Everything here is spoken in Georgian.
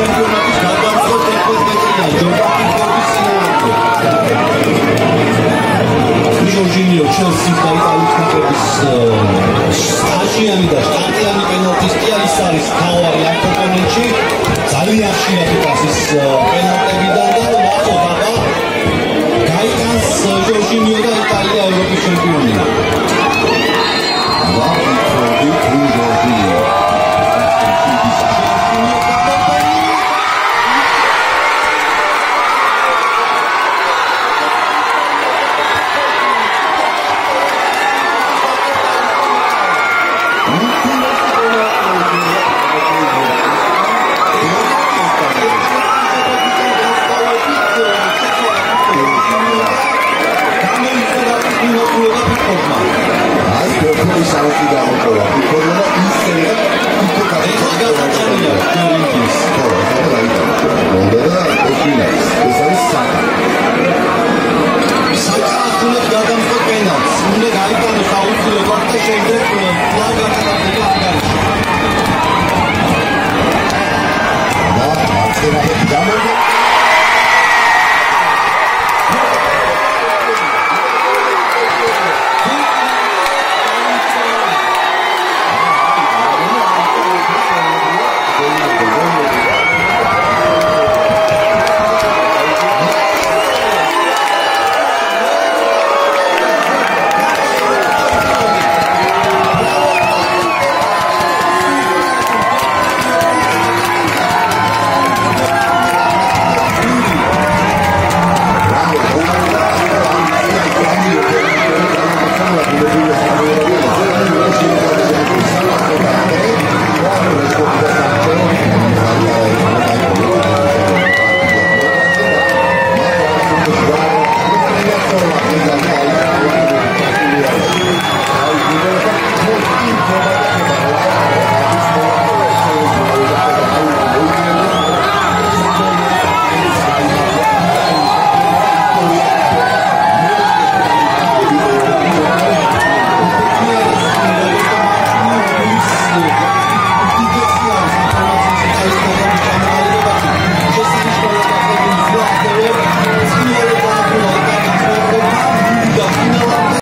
ჩემპიონატის გადამწყვეტ ეპიზოდია ჯორდანი ფორდის ჯორჯინიო ჩელსის და იტალიის კლუბების სტაჟიანი და შტატიანი პენალტისტი არის არის თავარი ამ კომპონენტში ძალიან ხშირად იკასის პენალტებიდან და მარტო დაბა გაიტანს ჯორჯინიო და იტალია ევროპის ჩემპიონია არის აუხი გამოწვევა. ფორმულა ისე უკვე გამოწვევა. კირიქის ფორმულა და და ფინალის. ეს არის საკა. საკა ახლა გადამწყვეტ პენალტს. უნდა გაიტანოს აუხი როგორც შეიძლება. ფლაგ გაკეთდა